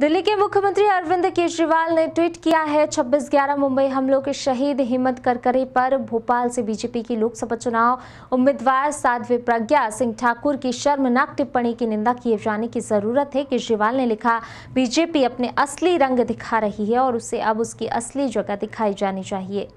दिल्ली के मुख्यमंत्री अरविंद केजरीवाल ने ट्वीट किया है 26 ग्यारह मुंबई हमलों के शहीद हिम्मत करकरे पर भोपाल से बीजेपी की लोकसभा चुनाव। उम्मीदवार साध्वी प्रज्ञा सिंह ठाकुर की शर्मनाक टिप्पणी की निंदा किए जाने की ज़रूरत है। केजरीवाल ने लिखा, बीजेपी अपने असली रंग दिखा रही है और उसे अब उसकी असली जगह दिखाई जानी चाहिए।